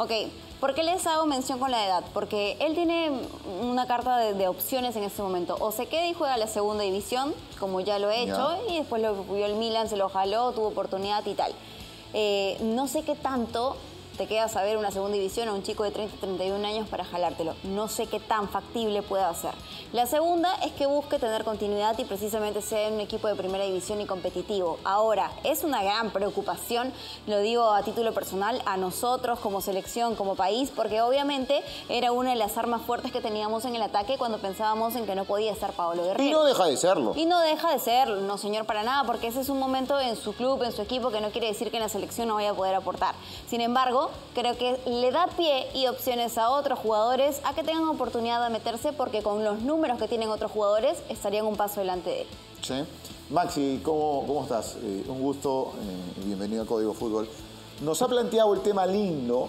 Ok, ¿por qué les hago mención con la edad? Porque él tiene una carta de, opciones en este momento. O se queda y juega la segunda división, como ya lo he hecho, y después lo vio el Milan, se lo jaló, tuvo oportunidad y tal. Eh, no sé qué tanto te quedas a ver una segunda división a un chico de 30, 31 años para jalártelo. No sé qué tan factible pueda ser. La segunda es que busque tener continuidad y precisamente sea en un equipo de primera división y competitivo. Ahora, es una gran preocupación, lo digo a título personal, a nosotros como selección, como país, porque obviamente era una de las armas fuertes que teníamos en el ataque cuando pensábamos en que no podía estar Pablo Guerrero. Y no deja de serlo. Y no deja de serlo, no señor, para nada, porque ese es un momento en su club, en su equipo, que no quiere decir que en la selección no vaya a poder aportar. Sin embargo, creo que le da pie y opciones a otros jugadores a que tengan oportunidad de meterse porque con los números que tienen otros jugadores estarían un paso delante de él. Sí. Maxi, ¿cómo, cómo estás? Eh, un gusto, eh, bienvenido a Código Fútbol. Nos ha planteado el tema lindo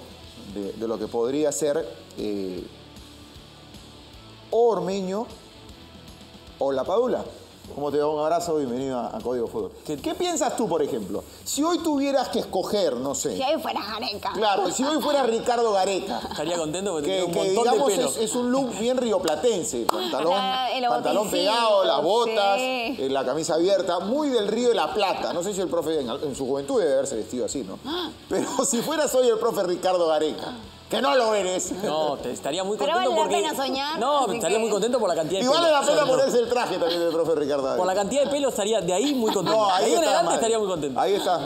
de, lo que podría ser eh, o Ormeño o La Padula. ¿Cómo te va? Un abrazo, bienvenido a, Código Fútbol. ¿Qué, piensas tú, por ejemplo? Si hoy tuvieras que escoger, no sé. Si hoy fuera Gareca. Claro, si hoy fuera Ricardo Gareca. Estaría contento porque que, un montón digamos, de pelo. Es, es, un look bien rioplatense. Pantalón, pantalón pegado, las botas, eh, la camisa abierta. Muy del Río de la Plata. No sé si el profe en, su juventud debe haberse vestido así, ¿no? Pero si fueras hoy el profe Ricardo Gareca. Que no lo eres. No, te estaría muy contento Pero vale la pena soñar. No, estaría muy contento por la cantidad de pelo. Y vale la pena ponerse el traje también del profe Ricardo. Por la cantidad de pelo estaría de ahí muy contento. No, ahí, ahí en adelante estaría muy contento. Ahí está.